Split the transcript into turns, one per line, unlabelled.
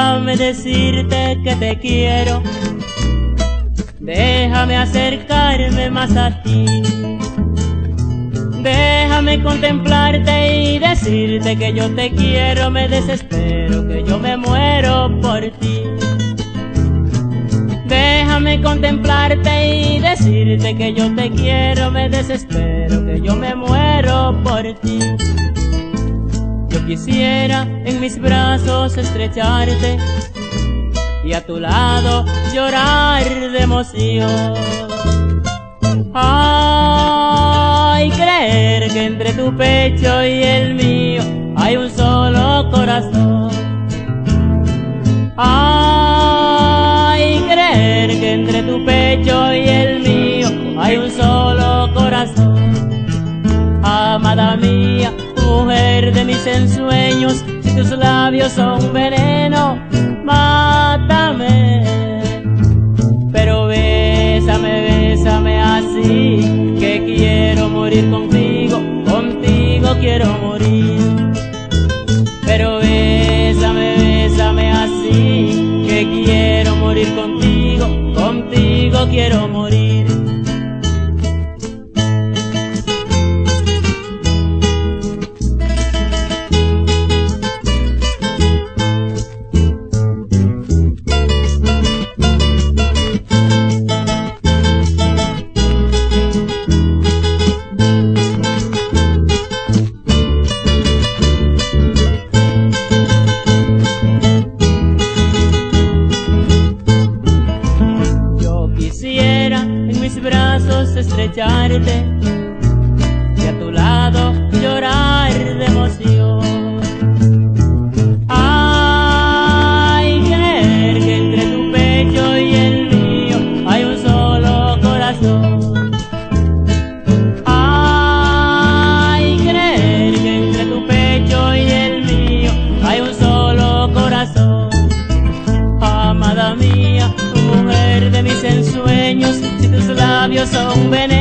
Déjame decirte que te quiero. Déjame acercarme más a ti. Déjame contemplarte y decirte que yo te quiero, me desespero, que yo me muero por ti. Déjame contemplarte y decirte que yo te quiero, me desespero, que yo me muero por ti. Quisiera en mis brazos estrecharte y a tu lado llorar de emoción. Ay, creer que entre tu pecho y el mío hay un solo corazón. Ay, creer que entre tu pecho y el mío hay un solo corazón. Amada mía, mujer de mis ensueños, si tus labios son veneno, mátame. Pero bésame, bésame así, que quiero morir contigo, contigo quiero morir. Pero bésame, bésame así, que quiero morir contigo, contigo quiero morir. Quisiera en mis brazos estrecharte y a tu lado labios son veneno